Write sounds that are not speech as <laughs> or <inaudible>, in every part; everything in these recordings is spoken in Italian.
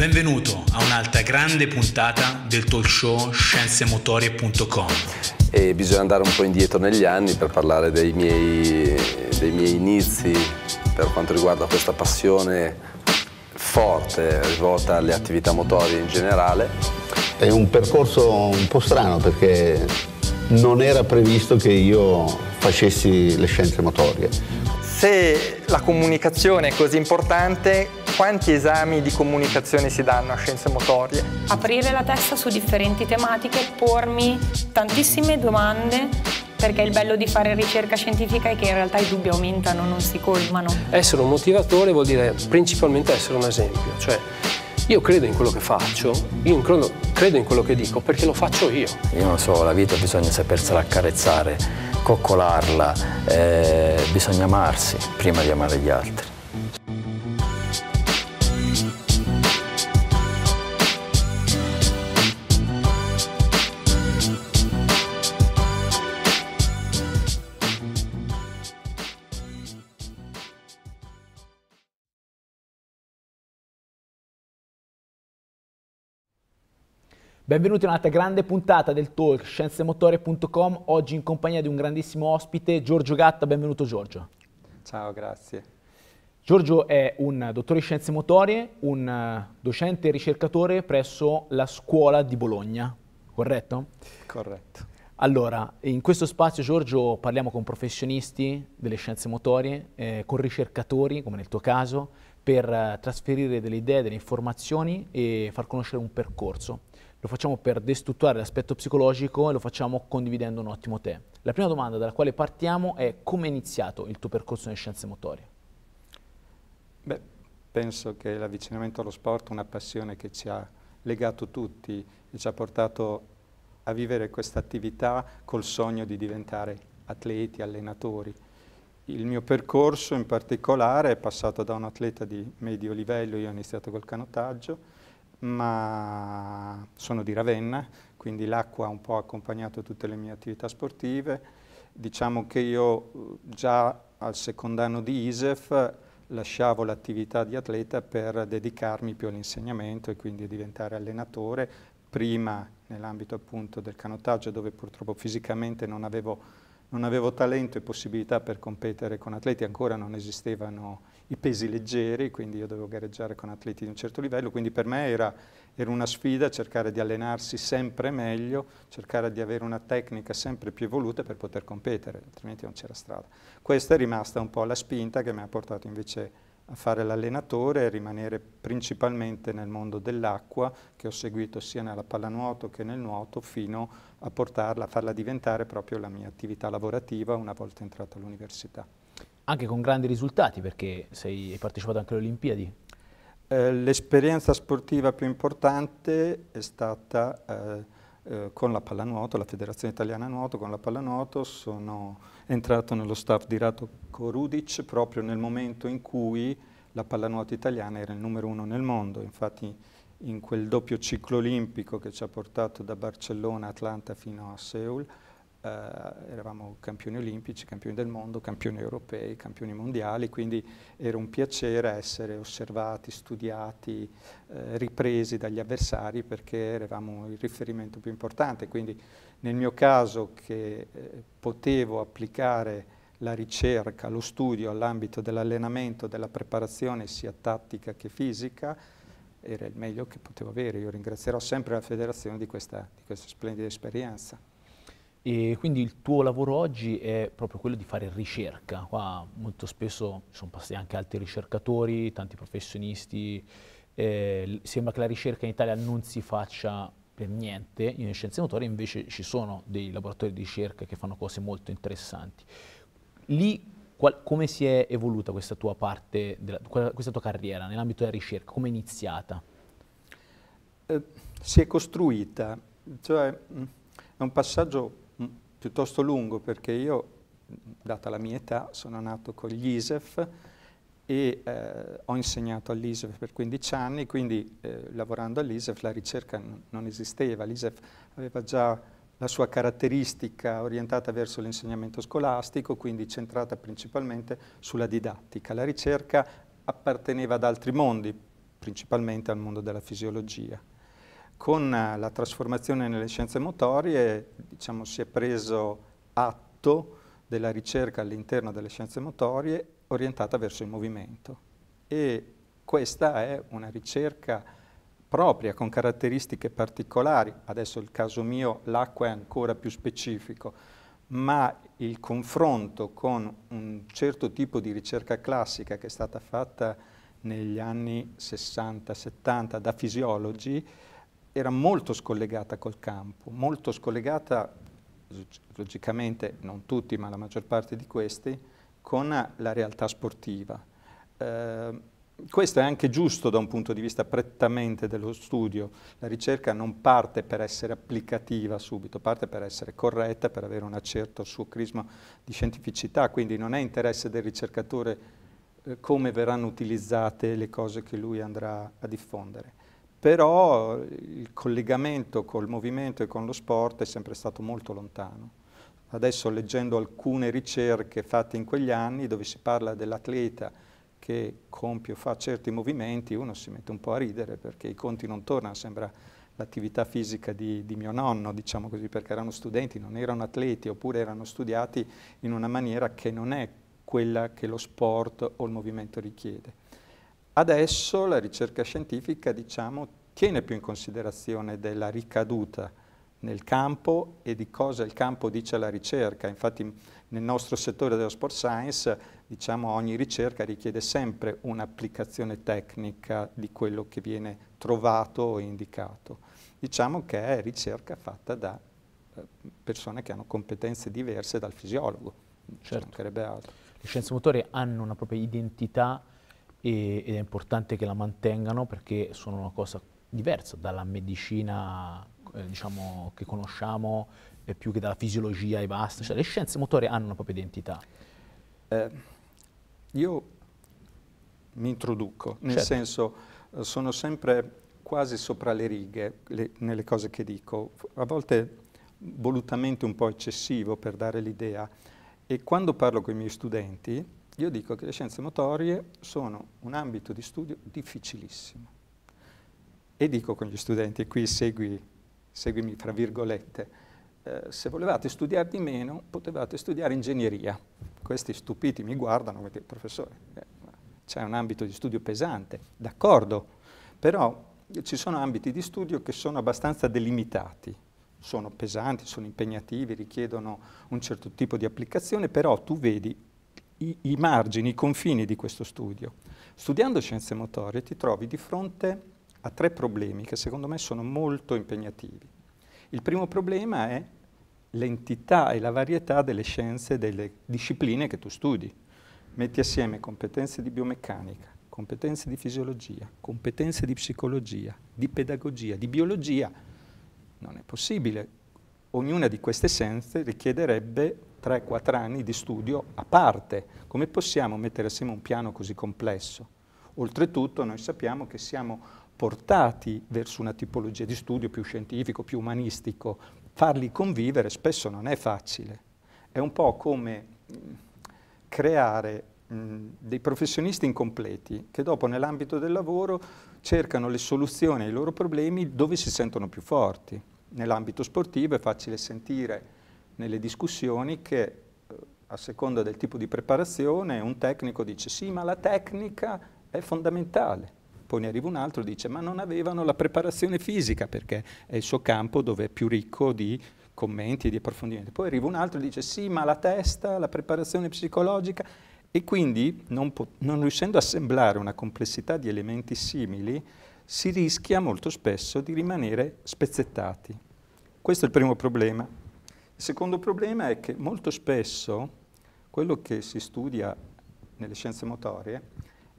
Benvenuto a un'altra grande puntata del talk show scienzemotorie.com. E bisogna andare un po' indietro negli anni per parlare dei miei, dei miei inizi per quanto riguarda questa passione forte rivolta alle attività motorie in generale. È un percorso un po' strano perché non era previsto che io facessi le scienze motorie. Se la comunicazione è così importante, quanti esami di comunicazione si danno a scienze motorie? Aprire la testa su differenti tematiche, pormi tantissime domande perché il bello di fare ricerca scientifica è che in realtà i dubbi aumentano, non si colmano. Essere un motivatore vuol dire principalmente essere un esempio, cioè io credo in quello che faccio, io credo in quello che dico perché lo faccio io. Io non so, la vita bisogna sapersela accarezzare, coccolarla, eh, bisogna amarsi prima di amare gli altri. Benvenuti a un'altra grande puntata del talk scienzemotorie.com, oggi in compagnia di un grandissimo ospite, Giorgio Gatta, benvenuto Giorgio. Ciao, grazie. Giorgio è un dottore di scienze motorie, un eh, docente e ricercatore presso la scuola di Bologna, corretto? Corretto. Allora, in questo spazio Giorgio parliamo con professionisti delle scienze motorie, eh, con ricercatori, come nel tuo caso, per eh, trasferire delle idee, delle informazioni e far conoscere un percorso lo facciamo per destrutturare l'aspetto psicologico e lo facciamo condividendo un ottimo te. La prima domanda dalla quale partiamo è come è iniziato il tuo percorso nelle scienze motorie? Beh, penso che l'avvicinamento allo sport è una passione che ci ha legato tutti e ci ha portato a vivere questa attività col sogno di diventare atleti, allenatori. Il mio percorso in particolare è passato da un atleta di medio livello, io ho iniziato col canottaggio, ma sono di Ravenna, quindi l'acqua ha un po' accompagnato tutte le mie attività sportive. Diciamo che io eh, già al secondo anno di ISEF lasciavo l'attività di atleta per dedicarmi più all'insegnamento e quindi diventare allenatore, prima nell'ambito appunto del canottaggio dove purtroppo fisicamente non avevo non avevo talento e possibilità per competere con atleti, ancora non esistevano i pesi leggeri, quindi io dovevo gareggiare con atleti di un certo livello, quindi per me era, era una sfida cercare di allenarsi sempre meglio, cercare di avere una tecnica sempre più evoluta per poter competere, altrimenti non c'era strada. Questa è rimasta un po' la spinta che mi ha portato invece a fare l'allenatore e rimanere principalmente nel mondo dell'acqua che ho seguito sia nella pallanuoto che nel nuoto fino a portarla, a farla diventare proprio la mia attività lavorativa una volta entrato all'università. Anche con grandi risultati perché sei, hai partecipato anche alle Olimpiadi. Eh, L'esperienza sportiva più importante è stata eh, eh, con la pallanuoto, la Federazione Italiana Nuoto, con la pallanuoto sono entrato nello staff di Ratko Rudic proprio nel momento in cui la pallanuoto italiana era il numero uno nel mondo, infatti in quel doppio ciclo olimpico che ci ha portato da Barcellona, Atlanta fino a Seoul, eh, eravamo campioni olimpici, campioni del mondo, campioni europei, campioni mondiali, quindi era un piacere essere osservati, studiati, eh, ripresi dagli avversari perché eravamo il riferimento più importante. Quindi nel mio caso che eh, potevo applicare la ricerca, lo studio all'ambito dell'allenamento, della preparazione sia tattica che fisica, era il meglio che potevo avere. Io ringrazierò sempre la federazione di questa, di questa splendida esperienza. E quindi il tuo lavoro oggi è proprio quello di fare ricerca. Qua molto spesso sono passati anche altri ricercatori, tanti professionisti. Eh, sembra che la ricerca in Italia non si faccia per niente in scienze motorie, invece ci sono dei laboratori di ricerca che fanno cose molto interessanti. Lì qual, come si è evoluta questa tua parte, della, questa tua carriera nell'ambito della ricerca? Come è iniziata? Eh, si è costruita, cioè mm, è un passaggio piuttosto lungo perché io, data la mia età, sono nato con gli ISEF e eh, ho insegnato all'ISEF per 15 anni, quindi eh, lavorando all'ISEF la ricerca non esisteva, l'ISEF aveva già la sua caratteristica orientata verso l'insegnamento scolastico, quindi centrata principalmente sulla didattica. La ricerca apparteneva ad altri mondi, principalmente al mondo della fisiologia. Con la trasformazione nelle scienze motorie diciamo, si è preso atto della ricerca all'interno delle scienze motorie orientata verso il movimento e questa è una ricerca propria, con caratteristiche particolari. Adesso il caso mio, l'acqua è ancora più specifico, ma il confronto con un certo tipo di ricerca classica che è stata fatta negli anni 60-70 da fisiologi era molto scollegata col campo, molto scollegata, logicamente non tutti, ma la maggior parte di questi, con la realtà sportiva. Eh, questo è anche giusto da un punto di vista prettamente dello studio. La ricerca non parte per essere applicativa subito, parte per essere corretta, per avere un certo suo crisma di scientificità, quindi non è interesse del ricercatore eh, come verranno utilizzate le cose che lui andrà a diffondere. Però il collegamento col movimento e con lo sport è sempre stato molto lontano. Adesso leggendo alcune ricerche fatte in quegli anni dove si parla dell'atleta che compie o fa certi movimenti, uno si mette un po' a ridere perché i conti non tornano, sembra l'attività fisica di, di, mio nonno, diciamo così, perché erano studenti, non erano atleti, oppure erano studiati in una maniera che non è quella che lo sport o il movimento richiede. Adesso la ricerca scientifica, diciamo, tiene più in considerazione della ricaduta nel campo e di cosa il campo dice alla ricerca. Infatti nel nostro settore dello sport science diciamo, ogni ricerca richiede sempre un'applicazione tecnica di quello che viene trovato o indicato. Diciamo che è ricerca fatta da eh, persone che hanno competenze diverse dal fisiologo, certo. altro. Le scienze motorie hanno una propria identità e, ed è importante che la mantengano perché sono una cosa diversa dalla medicina eh, diciamo, che conosciamo eh, più che dalla fisiologia e basta. Cioè, le scienze motorie hanno una propria identità. Eh, io mi introduco, nel certo. senso eh, sono sempre quasi sopra le righe le, nelle cose che dico, a volte volutamente un po' eccessivo per dare l'idea. E quando parlo con i miei studenti, io dico che le scienze motorie sono un ambito di studio difficilissimo. E dico con gli studenti, qui segui seguimi fra virgolette, eh, se volevate studiare di meno potevate studiare ingegneria. Questi stupiti mi guardano e dicono, professore, eh, c'è un ambito di studio pesante, d'accordo, però ci sono ambiti di studio che sono abbastanza delimitati, sono pesanti, sono impegnativi, richiedono un certo tipo di applicazione, però tu vedi i, i margini, i confini di questo studio. Studiando scienze motorie ti trovi di fronte ha tre problemi che secondo me sono molto impegnativi. Il primo problema è l'entità e la varietà delle scienze e delle discipline che tu studi. Metti assieme competenze di biomeccanica, competenze di fisiologia, competenze di psicologia, di pedagogia, di biologia. Non è possibile. Ognuna di queste scienze richiederebbe 3-4 anni di studio a parte. Come possiamo mettere assieme un piano così complesso? Oltretutto noi sappiamo che siamo portati verso una tipologia di studio più scientifico, più umanistico, farli convivere spesso non è facile. È un po' come creare mh, dei professionisti incompleti che dopo nell'ambito del lavoro cercano le soluzioni ai loro problemi dove si sentono più forti. Nell'ambito sportivo è facile sentire nelle discussioni che eh, a seconda del tipo di preparazione un tecnico dice sì ma la tecnica è fondamentale poi ne arriva un altro e dice ma non avevano la preparazione fisica perché è il suo campo dove è più ricco di commenti e di approfondimenti. Poi arriva un altro e dice sì ma la testa, la preparazione psicologica e quindi non, non riuscendo a assemblare una complessità di elementi simili si rischia molto spesso di rimanere spezzettati. Questo è il primo problema. Il secondo problema è che molto spesso quello che si studia nelle scienze motorie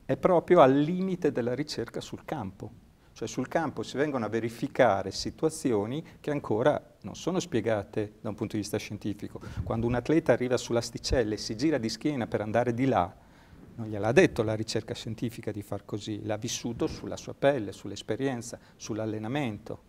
è proprio al limite della ricerca sul campo. Cioè sul campo si vengono a verificare situazioni che ancora non sono spiegate da un punto di vista scientifico. Quando un atleta arriva sull'asticella e si gira di schiena per andare di là, non gliel'ha detto la ricerca scientifica di far così, l'ha vissuto sulla sua pelle, sull'esperienza, sull'allenamento.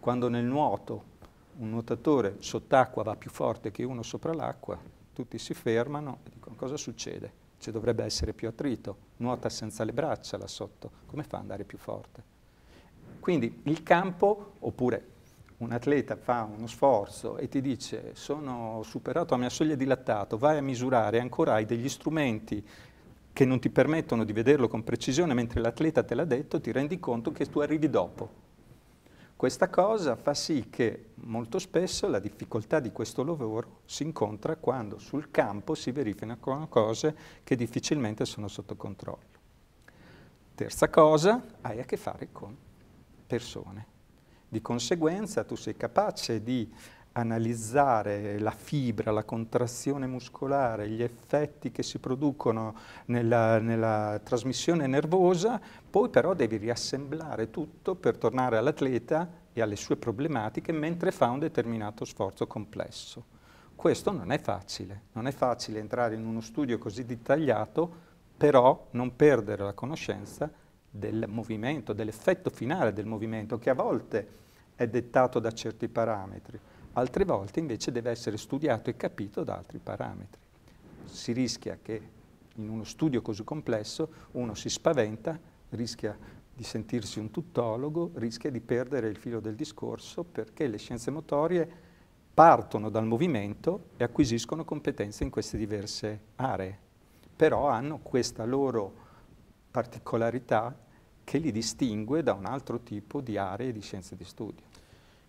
Quando nel nuoto un nuotatore sott'acqua va più forte che uno sopra l'acqua, tutti si fermano e dicono cosa succede? ci dovrebbe essere più attrito, nuota senza le braccia là sotto, come fa ad andare più forte? Quindi il campo, oppure un atleta fa uno sforzo e ti dice sono superato la mia soglia di lattato, vai a misurare, ancora hai degli strumenti che non ti permettono di vederlo con precisione mentre l'atleta te l'ha detto, ti rendi conto che tu arrivi dopo. Questa cosa fa sì che molto spesso la difficoltà di questo lavoro si incontra quando sul campo si verificano cose che difficilmente sono sotto controllo. Terza cosa, hai a che fare con persone. Di conseguenza tu sei capace di analizzare la fibra, la contrazione muscolare, gli effetti che si producono nella, nella, trasmissione nervosa, poi però devi riassemblare tutto per tornare all'atleta e alle sue problematiche mentre fa un determinato sforzo complesso. Questo non è facile, non è facile entrare in uno studio così dettagliato, però non perdere la conoscenza del movimento, dell'effetto finale del movimento, che a volte è dettato da certi parametri, altre volte invece deve essere studiato e capito da altri parametri. Si rischia che in uno studio così complesso uno si spaventa, rischia di sentirsi un tuttologo, rischia di perdere il filo del discorso perché le scienze motorie partono dal movimento e acquisiscono competenze in queste diverse aree, però hanno questa loro particolarità che li distingue da un altro tipo di aree di scienze di studio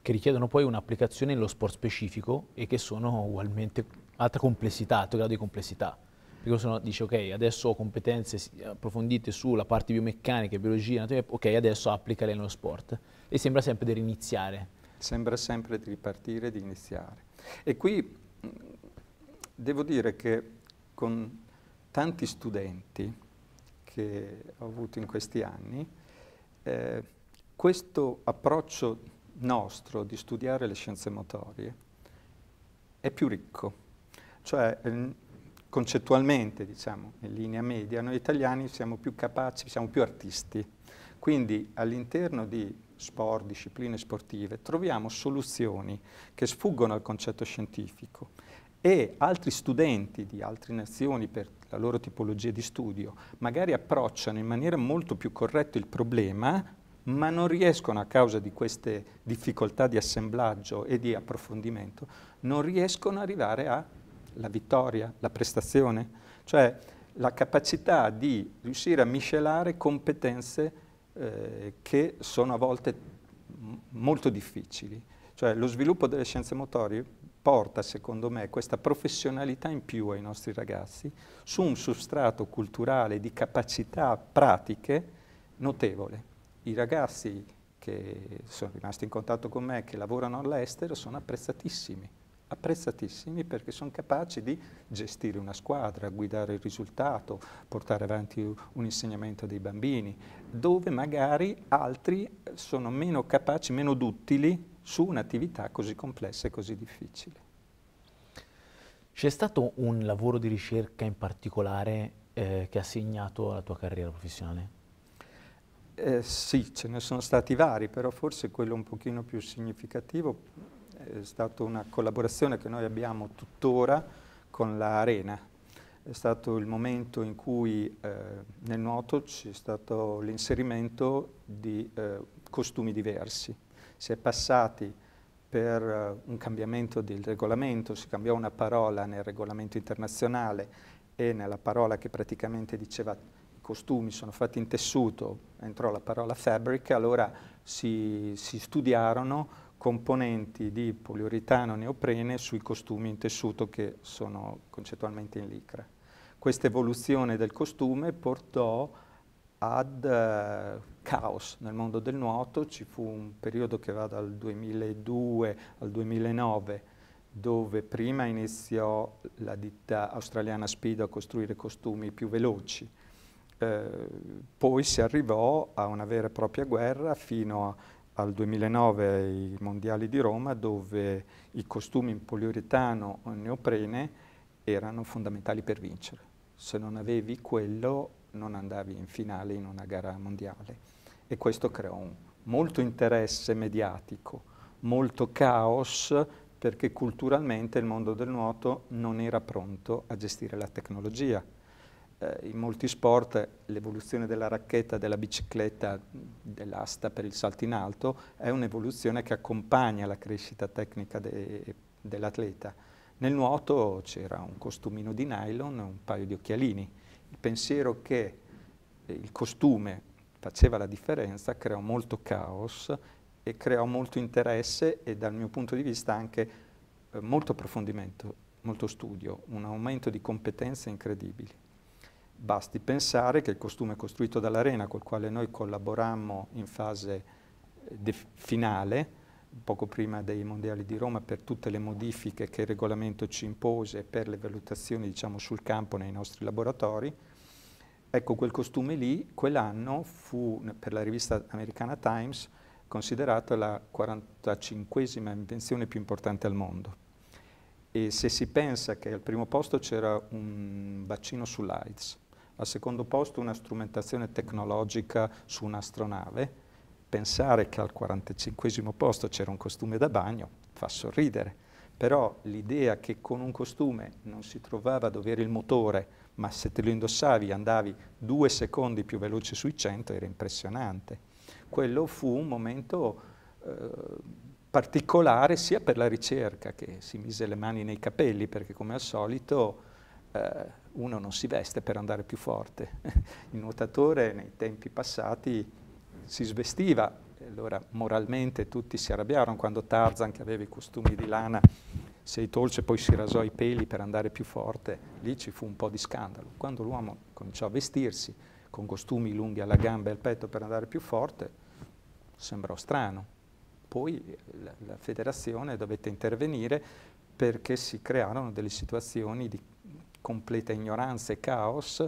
che richiedono poi un'applicazione nello sport specifico e che sono ugualmente altra complessità, alto grado di complessità. Perché uno dice ok, adesso ho competenze approfondite sulla parte biomeccanica, biologia, anatomia, ok, adesso applicale nello sport. E sembra sempre di riniziare. Sembra sempre di ripartire di iniziare. E qui devo dire che con tanti studenti che ho avuto in questi anni, eh, questo approccio nostro di studiare le scienze motorie è più ricco. Cioè, ehm, concettualmente, diciamo, in linea media, noi italiani siamo più capaci, siamo più artisti. Quindi all'interno di sport, discipline sportive, troviamo soluzioni che sfuggono al concetto scientifico e altri studenti di altre nazioni per la loro tipologia di studio magari approcciano in maniera molto più corretta il problema ma non riescono a causa di queste difficoltà di assemblaggio e di approfondimento, non riescono ad arrivare alla vittoria, la prestazione, cioè la capacità di riuscire a miscelare competenze eh, che sono a volte molto difficili. Cioè lo sviluppo delle scienze motorie porta, secondo me, questa professionalità in più ai nostri ragazzi su un substrato culturale di capacità pratiche notevole i ragazzi che sono rimasti in contatto con me, che lavorano all'estero, sono apprezzatissimi, apprezzatissimi perché sono capaci di gestire una squadra, guidare il risultato, portare avanti un insegnamento dei bambini, dove magari altri sono meno capaci, meno duttili su un'attività così complessa e così difficile. C'è stato un lavoro di ricerca in particolare eh, che ha segnato la tua carriera professionale? Eh, sì, ce ne sono stati vari, però forse quello un pochino più significativo è stata una collaborazione che noi abbiamo tuttora con l'Arena. È stato il momento in cui eh, nel nuoto c'è stato l'inserimento di eh, costumi diversi. Si è passati per uh, un cambiamento del regolamento, si cambiò una parola nel regolamento internazionale e nella parola che praticamente diceva costumi sono fatti in tessuto, entrò la parola fabric, allora si, si studiarono componenti di poliuretano neoprene sui costumi in tessuto che sono concettualmente in licra. Questa evoluzione del costume portò ad uh, caos nel mondo del nuoto, ci fu un periodo che va dal 2002 al 2009 dove prima iniziò la ditta australiana Speedo a costruire costumi più veloci, eh, poi si arrivò a una vera e propria guerra fino a, al 2009 ai mondiali di Roma dove i costumi in poliuretano o neoprene erano fondamentali per vincere. Se non avevi quello non andavi in finale in una gara mondiale e questo creò un molto interesse mediatico, molto caos perché culturalmente il mondo del nuoto non era pronto a gestire la tecnologia in molti sport l'evoluzione della racchetta, della bicicletta, dell'asta per il salto in alto è un'evoluzione che accompagna la crescita tecnica de, dell'atleta. Nel nuoto c'era un costumino di nylon e un paio di occhialini. Il pensiero che il costume faceva la differenza creò molto caos e creò molto interesse e dal mio punto di vista anche eh, molto approfondimento, molto studio, un aumento di competenze incredibili. Basti pensare che il costume costruito dall'Arena, col quale noi collaborammo in fase eh, finale, poco prima dei mondiali di Roma, per tutte le modifiche che il regolamento ci impose per le valutazioni diciamo, sul campo nei nostri laboratori, ecco quel costume lì, quell'anno fu per la rivista americana Times considerata la 45esima invenzione più importante al mondo. E se si pensa che al primo posto c'era un vaccino sull'AIDS, al secondo posto una strumentazione tecnologica su un'astronave, pensare che al 45 posto c'era un costume da bagno fa sorridere, però l'idea che con un costume non si trovava dove era il motore, ma se te lo indossavi andavi due secondi più veloce sui 100 era impressionante. Quello fu un momento eh, particolare sia per la ricerca che si mise le mani nei capelli perché come al solito eh, uno non si veste per andare più forte. <laughs> Il nuotatore nei tempi passati si svestiva, e allora moralmente tutti si arrabbiarono quando Tarzan, che aveva i costumi di lana, sei tolce, poi si rasò i peli per andare più forte, lì ci fu un po' di scandalo. Quando l'uomo cominciò a vestirsi con costumi lunghi alla gamba e al petto per andare più forte, sembrò strano. Poi la federazione dovette intervenire perché si crearono delle situazioni di completa ignoranza e caos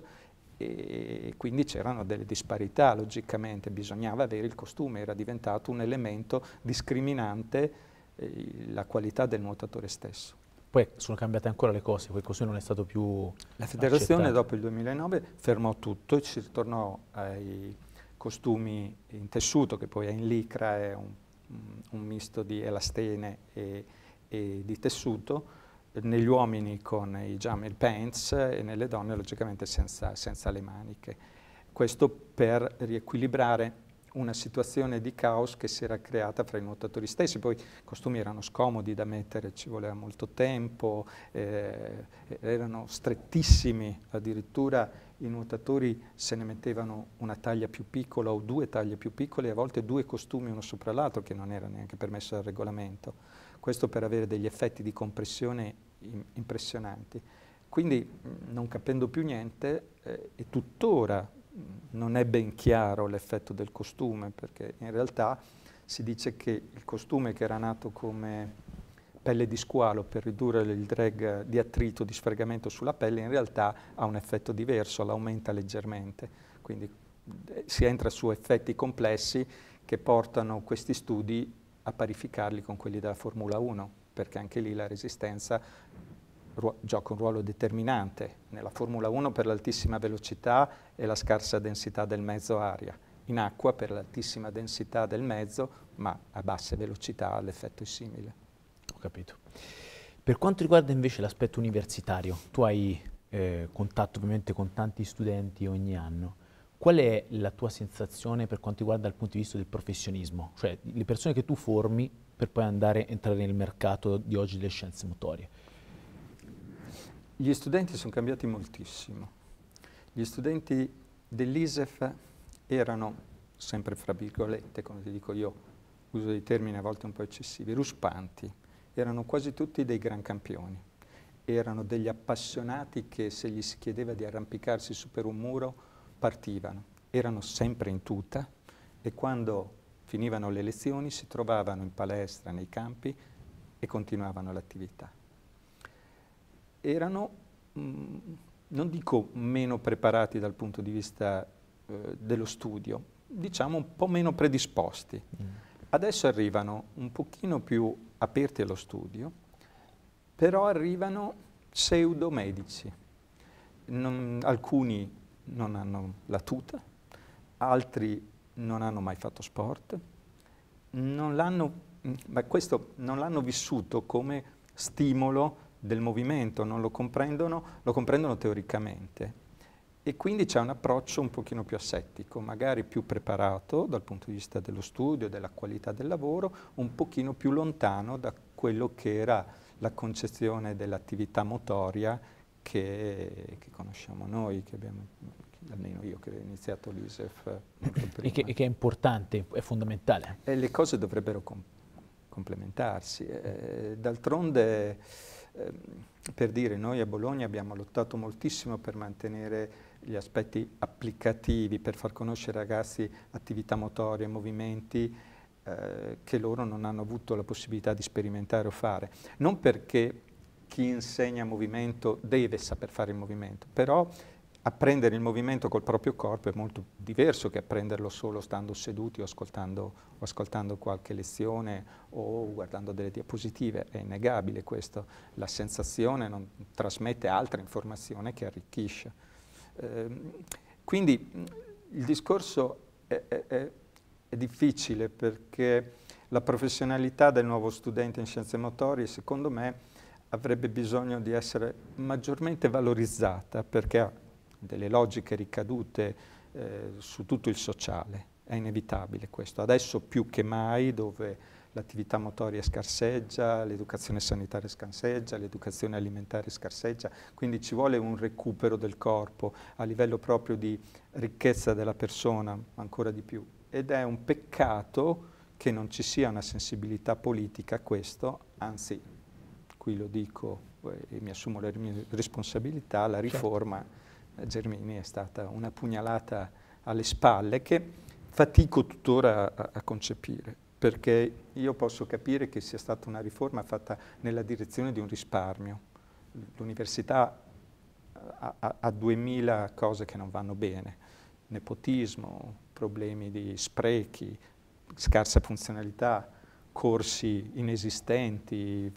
e quindi c'erano delle disparità, logicamente bisognava avere il costume, era diventato un elemento discriminante eh, la qualità del nuotatore stesso. Poi sono cambiate ancora le cose, quel costume non è stato più La federazione accettato. dopo il 2009 fermò tutto e si ritornò ai costumi in tessuto, che poi è in licra, è un, un misto di elastene e, e di tessuto, negli uomini con i jammer pants e nelle donne logicamente senza, senza le maniche. Questo per riequilibrare una situazione di caos che si era creata fra i nuotatori stessi, poi i costumi erano scomodi da mettere, ci voleva molto tempo, eh, erano strettissimi, addirittura i nuotatori se ne mettevano una taglia più piccola o due taglie più piccole, a volte due costumi uno sopra l'altro che non era neanche permesso dal regolamento questo per avere degli effetti di compressione impressionanti. Quindi non capendo più niente eh, e tuttora non è ben chiaro l'effetto del costume perché in realtà si dice che il costume che era nato come pelle di squalo per ridurre il drag di attrito, di sfregamento sulla pelle, in realtà ha un effetto diverso, l'aumenta leggermente. Quindi eh, si entra su effetti complessi che portano questi studi a parificarli con quelli della Formula 1, perché anche lì la resistenza gioca un ruolo determinante. Nella Formula 1 per l'altissima velocità e la scarsa densità del mezzo aria, in acqua per l'altissima densità del mezzo, ma a basse velocità l'effetto è simile. Ho capito. Per quanto riguarda invece l'aspetto universitario, tu hai eh, contatto ovviamente con tanti studenti ogni anno. Qual è la tua sensazione per quanto riguarda il punto di vista del professionismo? Cioè le persone che tu formi per poi andare entrare nel mercato di oggi delle scienze motorie. Gli studenti sono cambiati moltissimo. Gli studenti dell'ISEF erano, sempre fra virgolette, come ti dico io, uso dei termini a volte un po' eccessivi, ruspanti. Erano quasi tutti dei gran campioni. Erano degli appassionati che se gli si chiedeva di arrampicarsi su per un muro partivano, erano sempre in tuta e quando finivano le lezioni si trovavano in palestra, nei campi e continuavano l'attività. Erano, mh, mm, non dico meno preparati dal punto di vista eh, dello studio, diciamo un po' meno predisposti. Mm. Adesso arrivano un pochino più aperti allo studio, però arrivano pseudomedici. Non, alcuni non hanno la tuta, altri non hanno mai fatto sport, non l'hanno, ma questo non l'hanno vissuto come stimolo del movimento, non lo comprendono, lo comprendono teoricamente. e quindi c'è un approccio un pochino più assettico, magari più preparato dal punto di vista dello studio, della qualità del lavoro, un pochino più lontano da quello che era la concezione dell'attività motoria che, che, conosciamo noi, che abbiamo, almeno io che ho iniziato l'ISEF. E che, e che, è importante, è fondamentale. E le cose dovrebbero com complementarsi. Eh, D'altronde, eh, per dire, noi a Bologna abbiamo lottato moltissimo per mantenere gli aspetti applicativi per far conoscere ai ragazzi attività motorie, movimenti eh, che loro non hanno avuto la possibilità di sperimentare o fare. Non perché chi insegna movimento deve saper fare il movimento, però apprendere il movimento col proprio corpo è molto diverso che apprenderlo solo stando seduti o ascoltando, o ascoltando qualche lezione o guardando delle diapositive, è innegabile questo, la sensazione non trasmette altra informazione che arricchisce. Ehm, quindi il discorso è, è, è, difficile perché la professionalità del nuovo studente in scienze motorie, secondo me, avrebbe bisogno di essere maggiormente valorizzata perché ha delle logiche ricadute eh, su tutto il sociale. È inevitabile questo. Adesso più che mai dove l'attività motoria scarseggia, l'educazione sanitaria scarseggia, l'educazione alimentare scarseggia, quindi ci vuole un recupero del corpo a livello proprio di ricchezza della persona, ancora di più. Ed è un peccato che non ci sia una sensibilità politica a questo, anzi, qui lo dico e mi assumo le mie responsabilità, la certo. riforma certo. Germini è stata una pugnalata alle spalle che fatico tuttora a, a concepire perché io posso capire che sia stata una riforma fatta nella direzione di un risparmio. L'università ha, ha, ha 2000 cose che non vanno bene, nepotismo, problemi di sprechi, scarsa funzionalità, corsi inesistenti,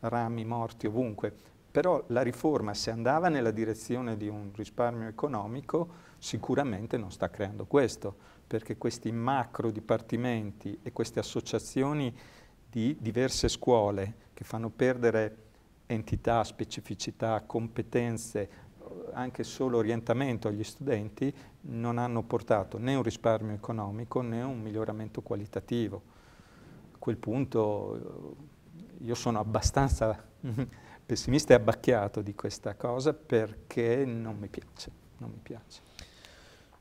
rami morti ovunque. Però la riforma, se andava nella direzione di un risparmio economico, sicuramente non sta creando questo perché questi macro dipartimenti e queste associazioni di diverse scuole che fanno perdere entità, specificità, competenze, anche solo orientamento agli studenti, non hanno portato né un risparmio economico né un miglioramento qualitativo. A quel punto io sono abbastanza <laughs> pessimista e abbacchiato di questa cosa perché non mi piace, non mi piace.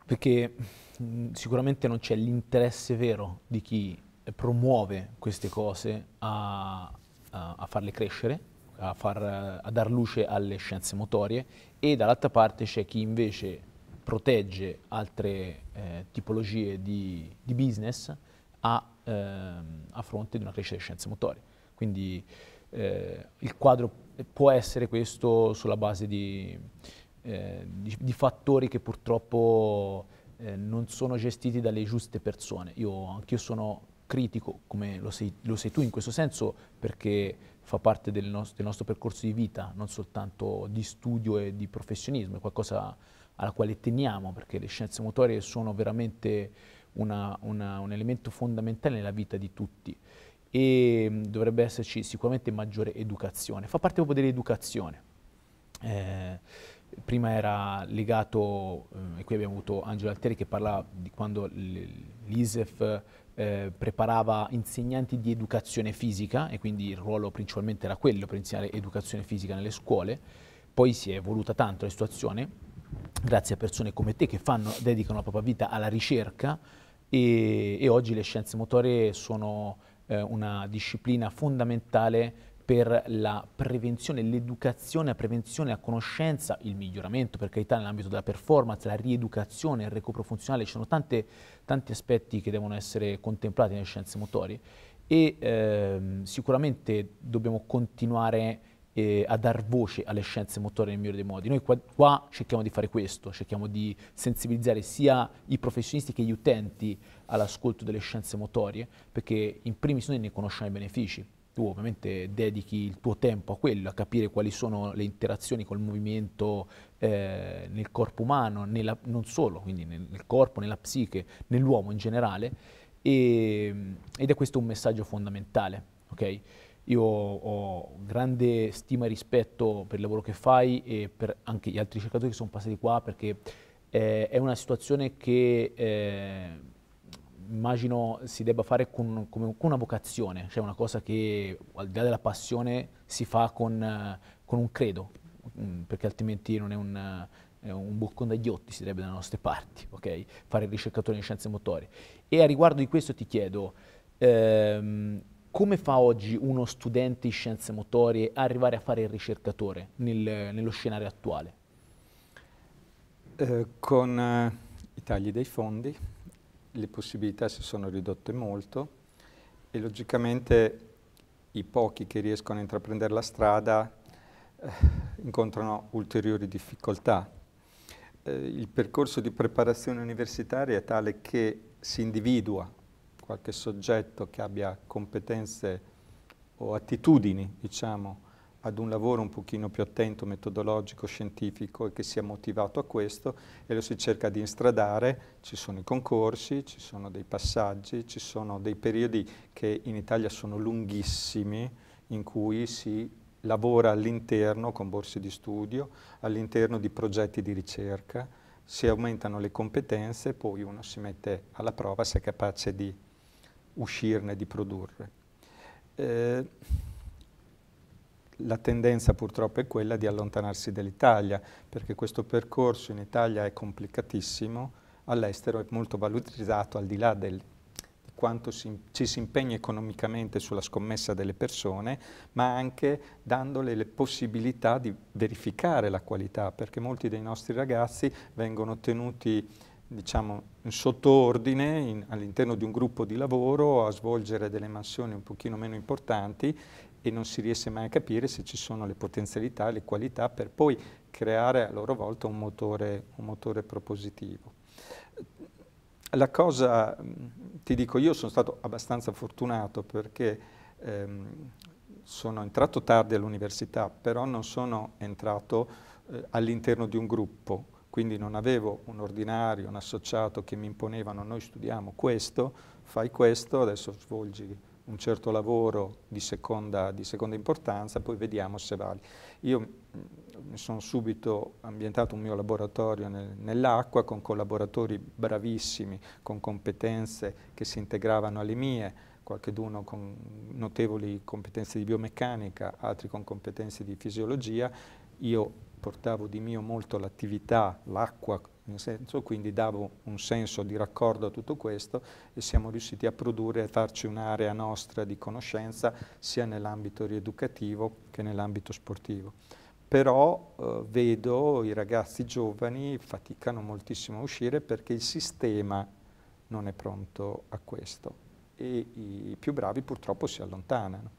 Perché mh, sicuramente non c'è l'interesse vero di chi promuove queste cose a, a, a farle crescere, a, far, a, dar luce alle scienze motorie e dall'altra parte c'è chi invece protegge altre eh, tipologie di, di business a, eh, a, fronte di una crescita delle scienze motorie. Quindi eh, il quadro può essere questo sulla base di, eh, di, di, fattori che purtroppo eh, non sono gestiti dalle giuste persone. Io anch'io sono critico, come lo sei, lo sei, tu in questo senso, perché fa parte del, nost del, nostro percorso di vita, non soltanto di studio e di professionismo, è qualcosa alla quale teniamo, perché le scienze motorie sono veramente una, una, un elemento fondamentale nella vita di tutti e mh, dovrebbe esserci sicuramente maggiore educazione. Fa parte proprio dell'educazione. Eh, prima era legato, eh, e qui abbiamo avuto Angelo Alteri che parlava di quando l'ISEF eh, preparava insegnanti di educazione fisica e quindi il ruolo principalmente era quello per insegnare educazione fisica nelle scuole, poi si è evoluta tanto la situazione grazie a persone come te che fanno, dedicano la propria vita alla ricerca e, e oggi le scienze motorie sono eh, una disciplina fondamentale per la prevenzione, l'educazione, la prevenzione, la conoscenza, il miglioramento per carità nell'ambito della performance, la rieducazione, il recupero funzionale, ci sono tante, tanti aspetti che devono essere contemplati nelle scienze motorie e ehm, sicuramente dobbiamo continuare eh, a dar voce alle scienze motorie nel migliore dei modi. Noi qua, qua, cerchiamo di fare questo, cerchiamo di sensibilizzare sia i professionisti che gli utenti all'ascolto delle scienze motorie, perché in primis noi ne conosciamo i benefici. Tu ovviamente dedichi il tuo tempo a quello, a capire quali sono le interazioni col movimento eh, nel corpo umano, nella, non solo, quindi nel, nel corpo, nella psiche, nell'uomo in generale, e, ed è questo un messaggio fondamentale. Okay? Io ho grande stima e rispetto per il lavoro che fai e per anche gli altri ricercatori che sono passati qua perché eh, è una situazione che eh, immagino si debba fare con, con, una vocazione, cioè una cosa che al di là della passione si fa con, con un credo, mm, perché altrimenti non è un, è un boccone da ghiotti si direbbe dalle nostre parti, ok? Fare il ricercatore in scienze motorie. E a riguardo di questo ti chiedo, ehm, come fa oggi uno studente in scienze motorie a arrivare a fare il ricercatore nel, nello scenario attuale? Eh, con eh, i tagli dei fondi le possibilità si sono ridotte molto e logicamente i pochi che riescono a intraprendere la strada eh, incontrano ulteriori difficoltà. Eh, il percorso di preparazione universitaria è tale che si individua qualche soggetto che abbia competenze o attitudini, diciamo, ad un lavoro un pochino più attento, metodologico, scientifico e che sia motivato a questo e lo si cerca di instradare, ci sono i concorsi, ci sono dei passaggi, ci sono dei periodi che in Italia sono lunghissimi in cui si lavora all'interno con borse di studio, all'interno di progetti di ricerca, si aumentano le competenze poi uno si mette alla prova se è capace di uscirne, di produrre. Eh, la tendenza purtroppo è quella di allontanarsi dall'Italia, perché questo percorso in Italia è complicatissimo, all'estero è molto valorizzato al di là del, di quanto si, ci si impegna economicamente sulla scommessa delle persone, ma anche dandole le possibilità di verificare la qualità, perché molti dei nostri ragazzi vengono tenuti diciamo, in sottoordine all'interno di un gruppo di lavoro a svolgere delle mansioni un pochino meno importanti e non si riesce mai a capire se ci sono le potenzialità le qualità per poi creare a loro volta un motore, un motore propositivo. La cosa, ti dico, io sono stato abbastanza fortunato perché ehm, sono entrato tardi all'università, però non sono entrato eh, all'interno di un gruppo, quindi non avevo un ordinario, un associato che mi imponevano noi studiamo questo, fai questo, adesso svolgi un certo lavoro di seconda, di seconda importanza, poi vediamo se vale. Io mm, mi sono subito ambientato un mio laboratorio nel, nell'acqua con collaboratori bravissimi, con competenze che si integravano alle mie, qualcheduno con notevoli competenze di biomeccanica, altri con competenze di fisiologia. Io portavo di mio molto l'attività, l'acqua nel senso, quindi davo un senso di raccordo a tutto questo e siamo riusciti a produrre e farci un'area nostra di conoscenza sia nell'ambito rieducativo che nell'ambito sportivo. Però eh, vedo i ragazzi giovani faticano moltissimo a uscire perché il sistema non è pronto a questo e i più bravi purtroppo si allontanano.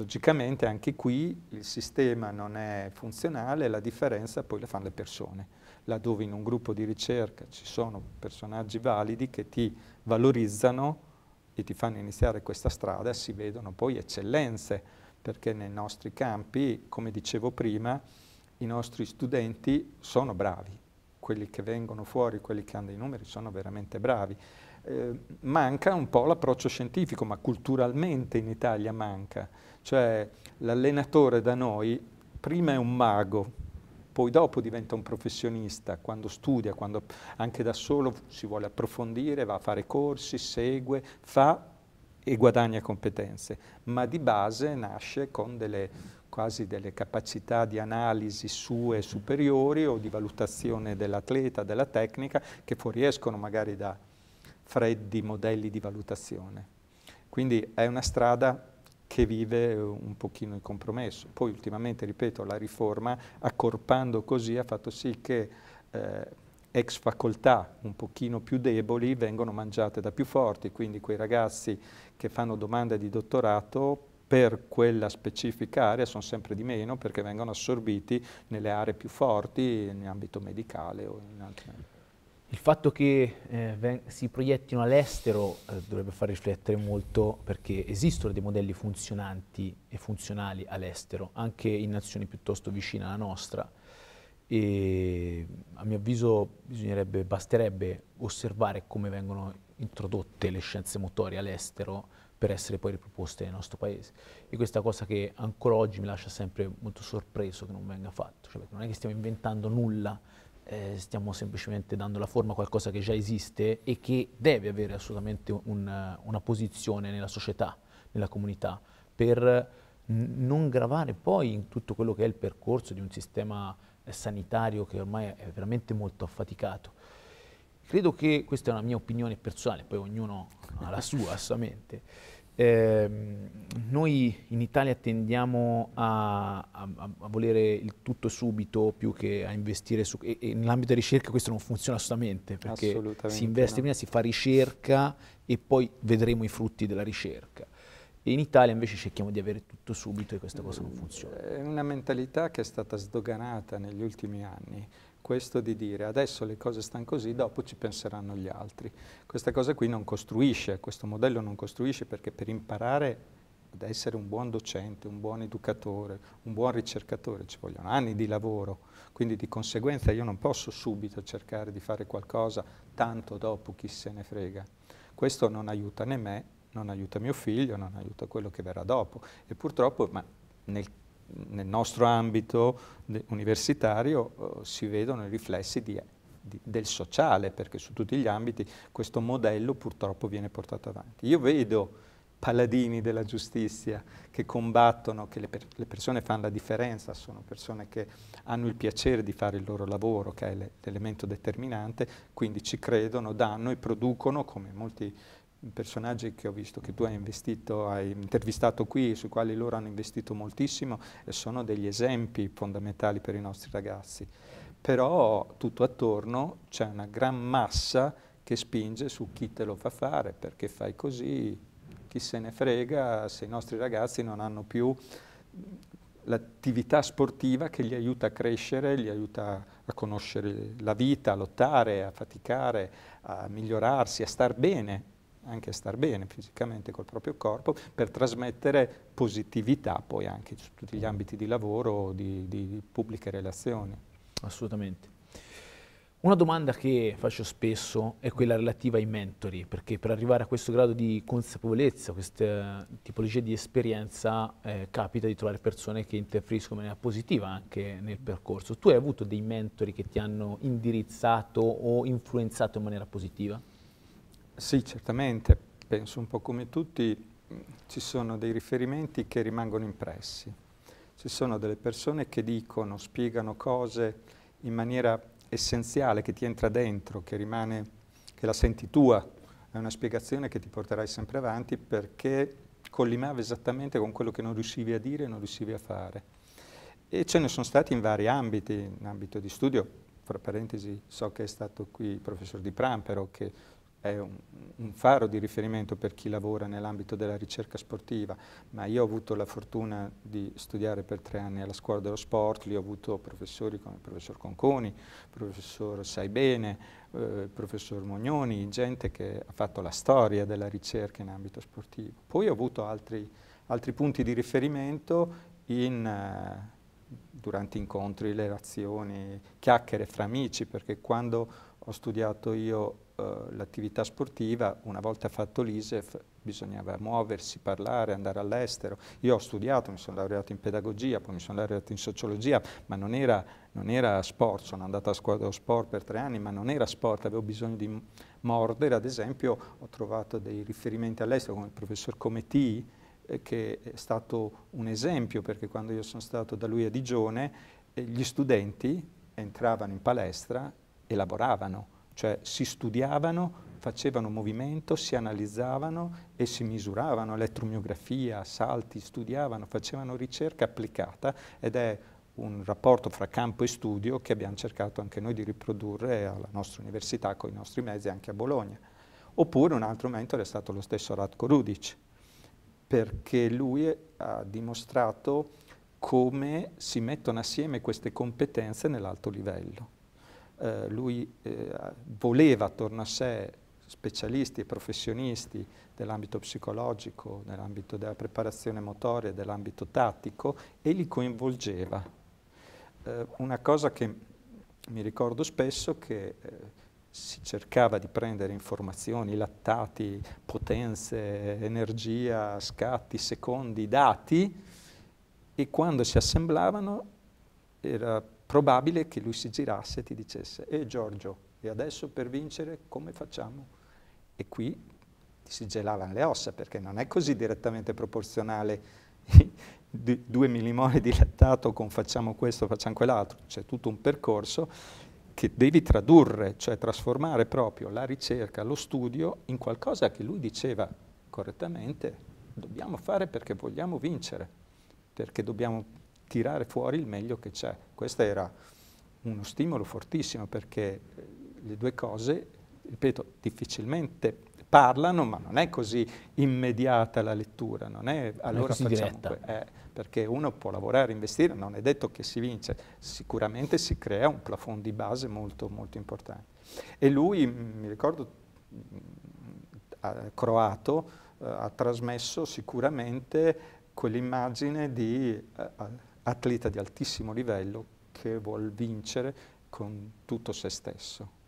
Logicamente anche qui il sistema non è funzionale, la differenza poi la fanno le persone laddove in un gruppo di ricerca ci sono personaggi validi che ti valorizzano e ti fanno iniziare questa strada, si vedono poi eccellenze, perché nei nostri campi, come dicevo prima, i nostri studenti sono bravi, quelli che vengono fuori, quelli che hanno dei numeri, sono veramente bravi. Eh, manca un po' l'approccio scientifico, ma culturalmente in Italia manca. Cioè l'allenatore da noi prima è un mago, poi dopo diventa un professionista, quando studia, quando anche da solo si vuole approfondire, va a fare corsi, segue, fa e guadagna competenze, ma di base nasce con delle, quasi delle capacità di analisi sue superiori o di valutazione dell'atleta, della tecnica, che fuoriescono magari da freddi modelli di valutazione. Quindi è una strada che vive un pochino il compromesso. Poi ultimamente, ripeto, la riforma, accorpando così, ha fatto sì che eh, ex facoltà un pochino più deboli vengono mangiate da più forti, quindi quei ragazzi che fanno domande di dottorato per quella specifica area sono sempre di meno perché vengono assorbiti nelle aree più forti, in ambito medicale o in ambiti. Il fatto che eh, si proiettino all'estero eh, dovrebbe far riflettere molto perché esistono dei modelli funzionanti e funzionali all'estero, anche in nazioni piuttosto vicine alla nostra. E a mio avviso basterebbe osservare come vengono introdotte le scienze motorie all'estero per essere poi riproposte nel nostro paese. E questa cosa che ancora oggi mi lascia sempre molto sorpreso che non venga fatto, cioè non è che stiamo inventando nulla, eh, stiamo semplicemente dando la forma a qualcosa che già esiste e che deve avere assolutamente un, una posizione nella società, nella comunità, per non gravare poi in tutto quello che è il percorso di un sistema eh, sanitario che ormai è veramente molto affaticato. Credo che questa è una mia opinione personale, poi ognuno ha la sua <laughs> assolutamente. Eh, noi in Italia tendiamo a, a, a, volere il tutto subito più che a investire su... E, e nell'ambito della ricerca questo non funziona assolutamente, perché assolutamente si investe no. prima, si fa ricerca e poi vedremo i frutti della ricerca. E in Italia invece cerchiamo di avere tutto subito e questa cosa non funziona. È una mentalità che è stata sdoganata negli ultimi anni questo di dire adesso le cose stanno così, dopo ci penseranno gli altri. Questa cosa qui non costruisce, questo modello non costruisce perché per imparare ad essere un buon docente, un buon educatore, un buon ricercatore ci vogliono anni di lavoro, quindi di conseguenza io non posso subito cercare di fare qualcosa tanto dopo chi se ne frega. Questo non aiuta né me, non aiuta mio figlio, non aiuta quello che verrà dopo e purtroppo ma nel nel nostro ambito universitario eh, si vedono i riflessi di, di, del sociale, perché su tutti gli ambiti questo modello purtroppo viene portato avanti. Io vedo paladini della giustizia che combattono, che le, per, le, persone fanno la differenza, sono persone che hanno il piacere di fare il loro lavoro, che è l'elemento determinante, quindi ci credono, danno e producono, come molti personaggi che ho visto che tu hai hai intervistato qui, sui quali loro hanno investito moltissimo e sono degli esempi fondamentali per i nostri ragazzi. Però tutto attorno c'è una gran massa che spinge su chi te lo fa fare, perché fai così, chi se ne frega se i nostri ragazzi non hanno più l'attività sportiva che gli aiuta a crescere, gli aiuta a conoscere la vita, a lottare, a faticare, a migliorarsi, a star bene anche star bene fisicamente col proprio corpo, per trasmettere positività poi anche su tutti gli ambiti di lavoro di, di pubbliche relazioni. Assolutamente. Una domanda che faccio spesso è quella relativa ai mentori, perché per arrivare a questo grado di consapevolezza, questa tipologia di esperienza, eh, capita di trovare persone che interferiscono in maniera positiva anche nel percorso. Tu hai avuto dei mentori che ti hanno indirizzato o influenzato in maniera positiva? Sì, certamente, penso un po' come tutti, ci sono dei riferimenti che rimangono impressi. Ci sono delle persone che dicono, spiegano cose in maniera essenziale, che ti entra dentro, che rimane, che la senti tua. È una spiegazione che ti porterai sempre avanti perché collimava esattamente con quello che non riuscivi a dire e non riuscivi a fare. E ce ne sono stati in vari ambiti, in ambito di studio, fra parentesi so che è stato qui il professor Di Prampero che è un, un, faro di riferimento per chi lavora nell'ambito della ricerca sportiva, ma io ho avuto la fortuna di studiare per tre anni alla scuola dello sport, lì ho avuto professori come il professor Conconi, il professor Saibene, eh, il professor Mognoni, gente che ha fatto la storia della ricerca in ambito sportivo. Poi ho avuto altri, altri punti di riferimento in, eh, durante incontri, relazioni, chiacchiere fra amici, perché quando ho studiato io l'attività sportiva, una volta fatto l'ISEF bisognava muoversi, parlare, andare all'estero. Io ho studiato, mi sono laureato in pedagogia, poi mi sono laureato in sociologia, ma non era, non era sport, sono andato a scuola sport per tre anni, ma non era sport, avevo bisogno di mordere, ad esempio ho trovato dei riferimenti all'estero come il professor Cometti, eh, che è stato un esempio perché quando io sono stato da lui a Digione, eh, gli studenti entravano in palestra e lavoravano cioè si studiavano, facevano movimento, si analizzavano e si misuravano, elettromiografia, salti, studiavano, facevano ricerca applicata ed è un rapporto fra campo e studio che abbiamo cercato anche noi di riprodurre alla nostra università con i nostri mezzi anche a Bologna. Oppure un altro mentore è stato lo stesso Ratko Rudic, perché lui ha dimostrato come si mettono assieme queste competenze nell'alto livello eh, lui eh, voleva attorno a sé specialisti e professionisti dell'ambito psicologico, nell'ambito della preparazione motoria, dell'ambito tattico e li coinvolgeva. Eh, una cosa che mi ricordo spesso che eh, si cercava di prendere informazioni, lattati, potenze, energia, scatti, secondi, dati e quando si assemblavano era probabile che lui si girasse e ti dicesse e eh, Giorgio, e adesso per vincere come facciamo? E qui ti si gelavano le ossa perché non è così direttamente proporzionale <laughs> due millimoli di lattato con facciamo questo, facciamo quell'altro, c'è tutto un percorso che devi tradurre, cioè trasformare proprio la ricerca, lo studio in qualcosa che lui diceva correttamente, dobbiamo fare perché vogliamo vincere, perché dobbiamo tirare fuori il meglio che c'è. Questo era uno stimolo fortissimo perché eh, le due cose, ripeto, difficilmente parlano, ma non è così immediata la lettura, non è allora non è facciamo eh, perché uno può lavorare, investire, non è detto che si vince, sicuramente si crea un plafond di base molto, molto importante. E lui, mi ricordo, croato, eh, ha trasmesso sicuramente quell'immagine di eh, atleta di altissimo livello che vuol vincere con tutto se stesso.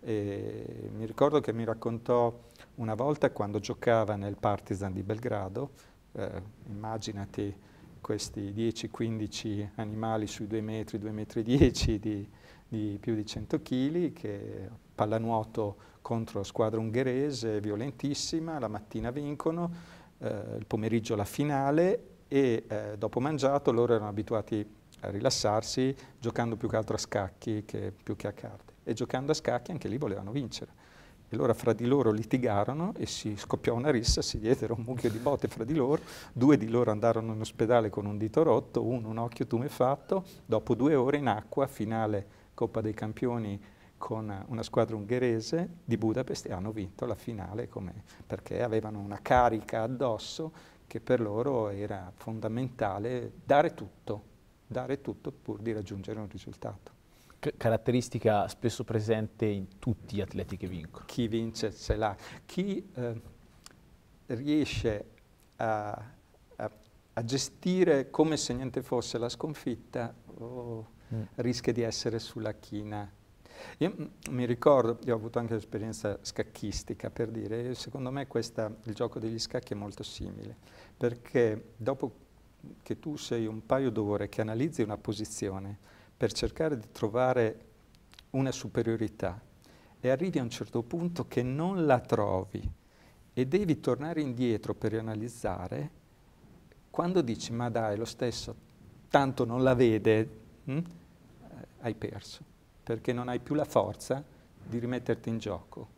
E mi ricordo che mi raccontò una volta quando giocava nel Partizan di Belgrado, eh, immaginati questi 10-15 animali sui 2 metri, 2 metri 10 di, di più di 100 kg, che pallanuoto contro la squadra ungherese, violentissima, la mattina vincono, eh, il pomeriggio la finale e eh, dopo mangiato loro erano abituati a rilassarsi giocando più che altro a scacchi che, più che a carte. E giocando a scacchi anche lì volevano vincere. E allora fra di loro litigarono e si scoppiò una rissa, si diedero un mucchio di botte fra di loro, due di loro andarono in ospedale con un dito rotto, uno un occhio tumefatto, dopo due ore in acqua, finale Coppa dei Campioni con una squadra ungherese di Budapest e hanno vinto la finale perché avevano una carica addosso che per loro era fondamentale dare tutto, dare tutto pur di raggiungere un risultato caratteristica spesso presente in tutti gli atleti che vincono. Chi vince ce l'ha. Chi eh, riesce a, a, a, gestire come se niente fosse la sconfitta oh, mm. rischia di essere sulla china. Io mm, mi ricordo, io ho avuto anche l'esperienza scacchistica per dire, secondo me questa, il gioco degli scacchi è molto simile, perché dopo che tu sei un paio d'ore che analizzi una posizione, per cercare di trovare una superiorità e arrivi a un certo punto che non la trovi e devi tornare indietro per rianalizzare, quando dici ma dai lo stesso, tanto non la vede, hm? hai perso, perché non hai più la forza di rimetterti in gioco,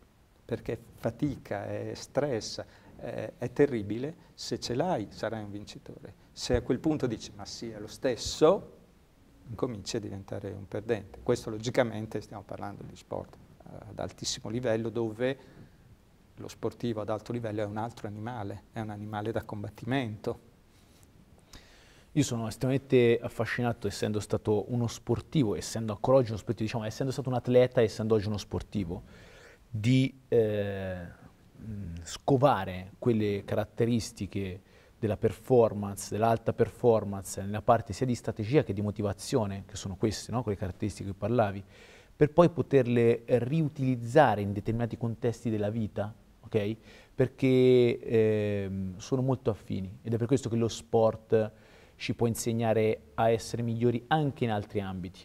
perché fatica, è stress, è, è terribile, se ce l'hai sarai un vincitore. Se a quel punto dici ma sì è lo stesso, incominci a diventare un perdente. Questo logicamente stiamo parlando di sport eh, ad altissimo livello dove lo sportivo ad alto livello è un altro animale, è un animale da combattimento. Io sono estremamente affascinato essendo stato uno sportivo, essendo ancora oggi uno sportivo, diciamo, essendo stato un atleta e essendo oggi uno sportivo, di eh, scovare quelle caratteristiche della performance, dell'alta performance, nella parte sia di strategia che di motivazione, che sono queste, no? quelle caratteristiche che parlavi, per poi poterle riutilizzare in determinati contesti della vita, ok? Perché eh, sono molto affini ed è per questo che lo sport ci può insegnare a essere migliori anche in altri ambiti.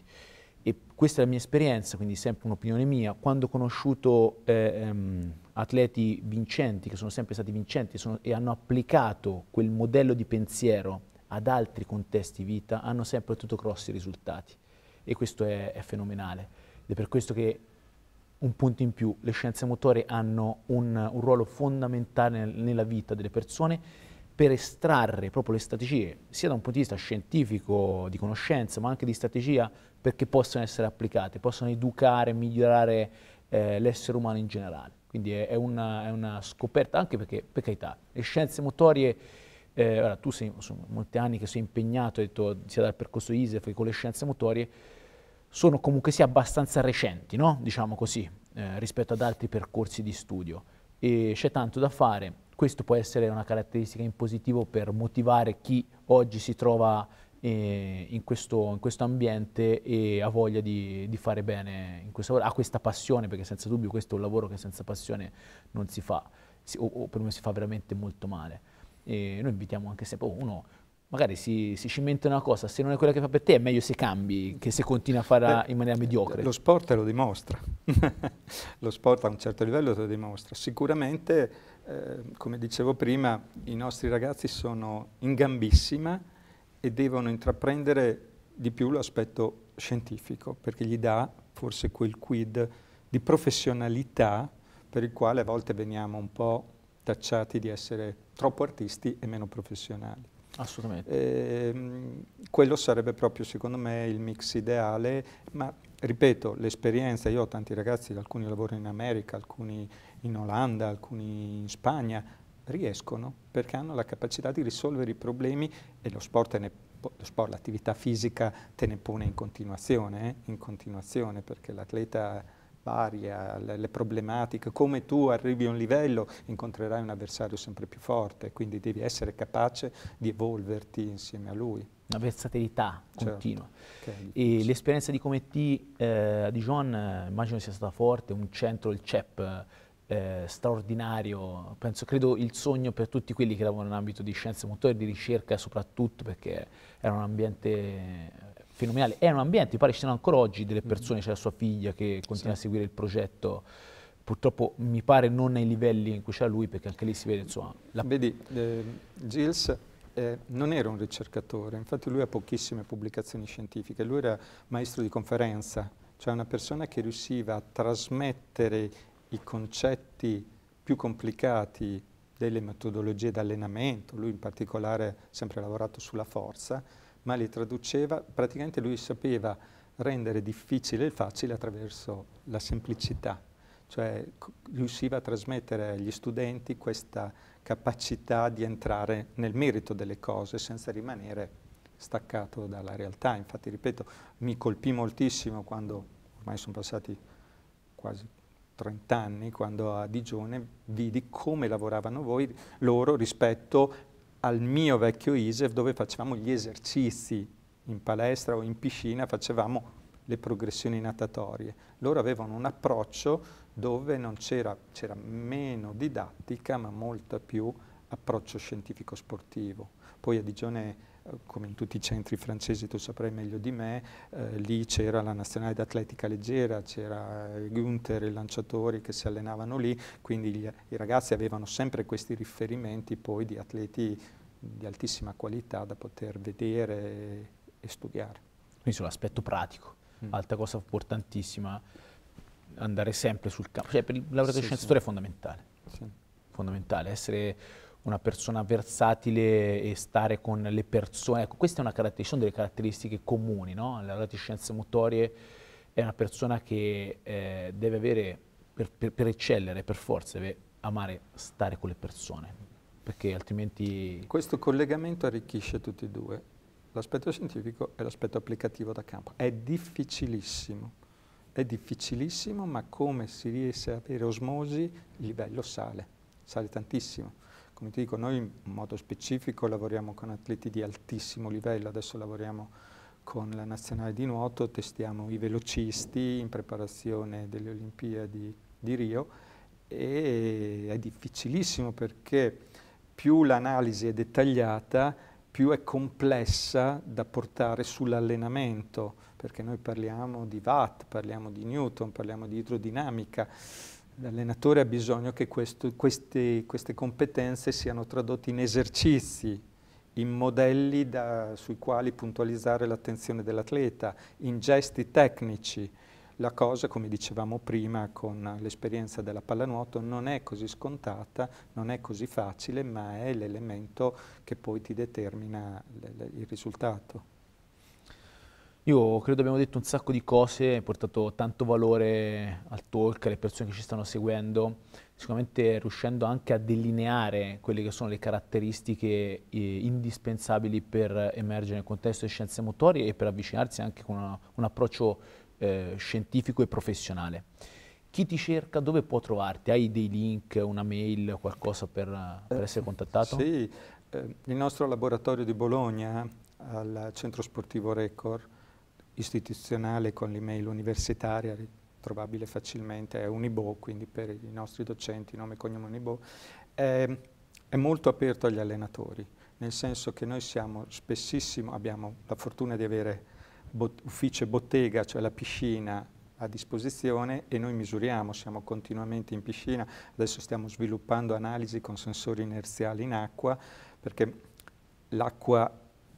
E questa è la mia esperienza, quindi sempre un'opinione mia. Quando ho conosciuto eh, ehm, atleti vincenti, che sono sempre stati vincenti sono, e hanno applicato quel modello di pensiero ad altri contesti vita, hanno sempre ottenuto grossi risultati. E questo è, è fenomenale. Ed è per questo che un punto in più, le scienze motorie hanno un, un ruolo fondamentale nel, nella vita delle persone per estrarre proprio le strategie, sia da un punto di vista scientifico, di conoscenza, ma anche di strategia, perché possano essere applicate, possano educare, migliorare eh, l'essere umano in generale. Quindi è, è, una, è, una, scoperta, anche perché, per carità, le scienze motorie, eh, ora tu sei, sono molti anni che sei impegnato, detto, sia dal percorso ISEF che con le scienze motorie, sono comunque sia abbastanza recenti, no? diciamo così, eh, rispetto ad altri percorsi di studio. E c'è tanto da fare, questo può essere una caratteristica in positivo per motivare chi oggi si trova eh, in, questo, in, questo, ambiente e ha voglia di, di fare bene in questo lavoro, ha questa passione, perché senza dubbio questo è un lavoro che senza passione non si fa, si, o, o me si fa veramente molto male. E noi invitiamo anche sempre, uno magari si, si cimenta una cosa, se non è quella che fa per te è meglio se cambi che se continui a farla in maniera mediocre. Lo sport lo dimostra, <laughs> lo sport a un certo livello te lo dimostra. Sicuramente, eh, come dicevo prima, i nostri ragazzi sono in gambissima e devono intraprendere di più l'aspetto scientifico, perché gli dà forse quel quid di professionalità per il quale a volte veniamo un po' tacciati di essere troppo artisti e meno professionali. Assolutamente. Eh, quello sarebbe proprio secondo me il mix ideale, ma ripeto, l'esperienza, io ho tanti ragazzi, alcuni lavorano in America, alcuni in Olanda, alcuni in Spagna, riescono perché hanno la capacità di risolvere i problemi e lo sport, l'attività fisica te ne pone in continuazione, eh? in continuazione perché l'atleta varia, le, le, problematiche, come tu arrivi a un livello incontrerai un avversario sempre più forte, quindi devi essere capace di evolverti insieme a lui. Una versatilità certo. continua. E l'esperienza di Cometti eh, a Dijon eh, immagino sia stata forte, un centro, il CEP, eh, straordinario, penso, credo il sogno per tutti quelli che lavorano in ambito di scienze motorie, di ricerca soprattutto perché era un ambiente fenomenale. È un ambiente, mi pare ci siano ancora oggi delle persone, c'è la sua figlia che continua sì. a seguire il progetto, purtroppo mi pare non ai livelli in cui c'era lui perché anche lì si vede insomma... La... Vedi, eh, Gilles eh, non era un ricercatore, infatti lui ha pochissime pubblicazioni scientifiche, lui era maestro di conferenza, cioè una persona che riusciva a trasmettere i concetti più complicati delle metodologie d'allenamento, lui in particolare ha sempre lavorato sulla forza, ma li traduceva, praticamente lui sapeva rendere difficile il facile attraverso la semplicità, cioè riusciva a trasmettere agli studenti questa capacità di entrare nel merito delle cose senza rimanere staccato dalla realtà. Infatti, ripeto, mi colpì moltissimo quando, ormai sono passati quasi 30 anni, quando a Digione vidi come lavoravano voi, loro rispetto al mio vecchio ISEF dove facevamo gli esercizi in palestra o in piscina, facevamo le progressioni natatorie. Loro avevano un approccio dove non c'era, c'era meno didattica ma molto più approccio scientifico sportivo. Poi a Digione, come in tutti i centri francesi, tu saprai meglio di me, eh, lì c'era la nazionale d'atletica leggera, c'era Gunther, i lanciatori che si allenavano lì, quindi gli, i ragazzi avevano sempre questi riferimenti poi di atleti di altissima qualità da poter vedere e, e studiare. Quindi sull'aspetto pratico, mm. altra cosa importantissima, andare sempre sul campo, cioè per il lavoratore sì, di scienze sì. è fondamentale, sì. fondamentale, essere una persona versatile e stare con le persone. Ecco, caratteristica, sono delle caratteristiche comuni, no? Di scienze motorie è una persona che eh, deve avere, per, per, per, eccellere, per forza, deve amare stare con le persone, perché altrimenti... Questo collegamento arricchisce tutti e due, l'aspetto scientifico e l'aspetto applicativo da campo. È difficilissimo, è difficilissimo, ma come si riesce a avere osmosi, il livello sale, sale tantissimo come ti dico, noi in modo specifico lavoriamo con atleti di altissimo livello, adesso lavoriamo con la nazionale di nuoto, testiamo i velocisti in preparazione delle Olimpiadi di Rio e è difficilissimo perché più l'analisi è dettagliata, più è complessa da portare sull'allenamento, perché noi parliamo di watt, parliamo di newton, parliamo di idrodinamica, L'allenatore ha bisogno che questo, queste, queste, competenze siano tradotte in esercizi, in modelli da, sui quali puntualizzare l'attenzione dell'atleta, in gesti tecnici. La cosa, come dicevamo prima con l'esperienza della pallanuoto, non è così scontata, non è così facile, ma è l'elemento che poi ti determina il risultato. Io credo abbiamo detto un sacco di cose, hai portato tanto valore al talk, alle persone che ci stanno seguendo, sicuramente riuscendo anche a delineare quelle che sono le caratteristiche eh, indispensabili per emergere nel contesto delle scienze motorie e per avvicinarsi anche con una, un approccio eh, scientifico e professionale. Chi ti cerca, dove può trovarti? Hai dei link, una mail, qualcosa per, per essere contattato? Sì, eh, il nostro laboratorio di Bologna al centro sportivo Record, istituzionale con l'email universitaria, trovabile facilmente, è Unibo, quindi per i nostri docenti, nome e cognome Unibo, è, è molto aperto agli allenatori, nel senso che noi siamo spessissimo, abbiamo la fortuna di avere bot ufficio e bottega, cioè la piscina a disposizione e noi misuriamo, siamo continuamente in piscina, adesso stiamo sviluppando analisi con sensori inerziali in acqua perché l'acqua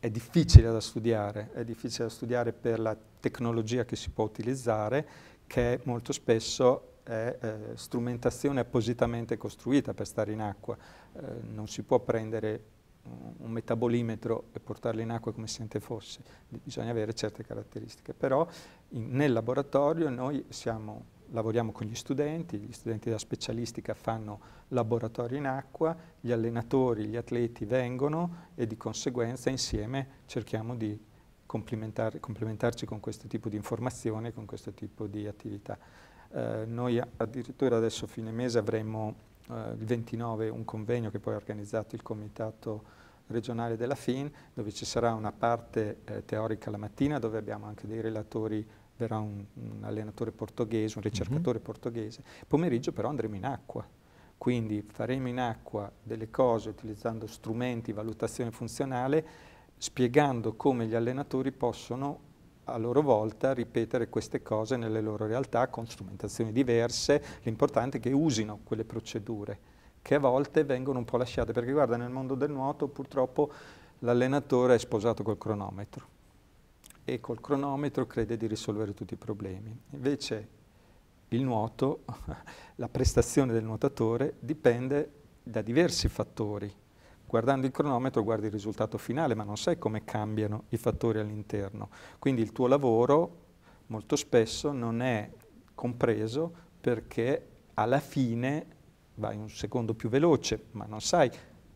è difficile da studiare, è difficile da studiare per la tecnologia che si può utilizzare che molto spesso è eh, strumentazione appositamente costruita per stare in acqua, eh, non si può prendere un metabolimetro e portarlo in acqua come se niente fosse, bisogna avere certe caratteristiche. Però in, nel laboratorio noi siamo, lavoriamo con gli studenti, gli studenti della specialistica fanno laboratorio in acqua, gli allenatori, gli atleti vengono e di conseguenza insieme cerchiamo di complementar, complementarci con questo tipo di informazioni, con questo tipo di attività. Eh, noi addirittura adesso a fine mese avremo eh, il 29 un convegno che poi ha organizzato il comitato regionale della FIN, dove ci sarà una parte eh, teorica la mattina, dove abbiamo anche dei relatori, verrà un, un allenatore portoghese, un ricercatore mm -hmm. portoghese. Pomeriggio però andremo in acqua, quindi faremo in acqua delle cose utilizzando strumenti, valutazione funzionale, spiegando come gli allenatori possono a loro volta ripetere queste cose nelle loro realtà con strumentazioni diverse, l'importante è che usino quelle procedure che a volte vengono un po' lasciate, perché guarda nel mondo del nuoto purtroppo l'allenatore è sposato col cronometro e col cronometro crede di risolvere tutti i problemi. Invece il nuoto, <laughs> la prestazione del nuotatore dipende da diversi fattori guardando il cronometro guardi il risultato finale, ma non sai come cambiano i fattori all'interno. Quindi il tuo lavoro molto spesso non è compreso perché alla fine vai un secondo più veloce, ma non sai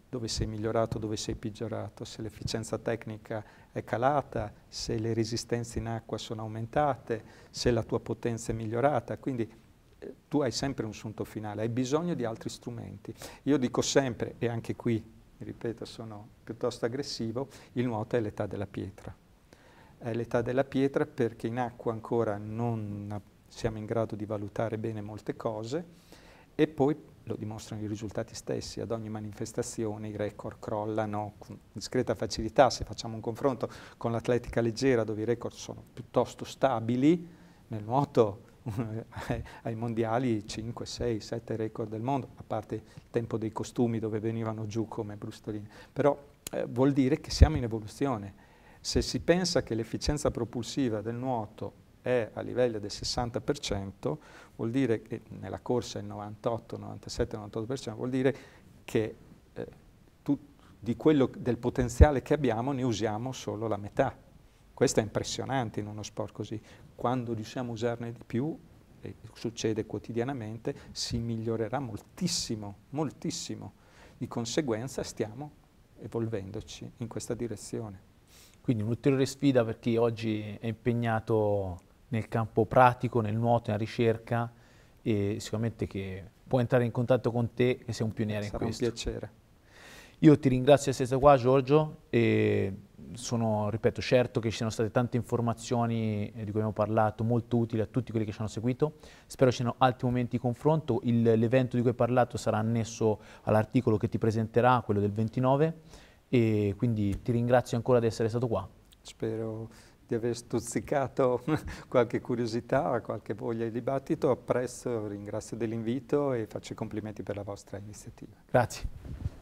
dove sei migliorato, dove sei peggiorato, se l'efficienza tecnica è calata, se le resistenze in acqua sono aumentate, se la tua potenza è migliorata. Quindi eh, tu hai sempre un sunto finale, hai bisogno di altri strumenti. Io dico sempre, e anche qui ripeto sono piuttosto aggressivo, il nuoto è l'età della pietra. È l'età della pietra perché in acqua ancora non siamo in grado di valutare bene molte cose e poi lo dimostrano i risultati stessi, ad ogni manifestazione i record crollano con discreta facilità, se facciamo un confronto con l'atletica leggera dove i record sono piuttosto stabili, nel nuoto <laughs> ai mondiali 5, 6, 7 record del mondo, a parte il tempo dei costumi dove venivano giù come brustoline. Però eh, vuol dire che siamo in evoluzione. Se si pensa che l'efficienza propulsiva del nuoto è a livello del 60%, vuol dire che nella corsa il 98, 97, 98%, vuol dire che eh, tu, quello, del potenziale che abbiamo ne usiamo solo la metà. Questo è impressionante in uno sport così. Quando riusciamo a usarne di più, e succede quotidianamente, si migliorerà moltissimo, moltissimo. Di conseguenza stiamo evolvendoci in questa direzione. Quindi un'ulteriore sfida per chi oggi è impegnato nel campo pratico, nel nuoto, nella ricerca e sicuramente che può entrare in contatto con te che sei un pioniere Sarà in questo. Sarà un piacere. Io ti ringrazio di essere stato qua Giorgio e sono, ripeto, certo che ci siano state tante informazioni di cui abbiamo parlato, molto utili a tutti quelli che ci hanno seguito. Spero ci siano altri momenti di confronto. l'evento di cui hai parlato sarà annesso all'articolo che ti presenterà, quello del 29, e quindi ti ringrazio ancora di essere stato qua. Spero di aver stuzzicato <laughs> qualche curiosità, qualche voglia di dibattito. Apprezzo, ringrazio dell'invito e faccio i complimenti per la vostra iniziativa. Grazie.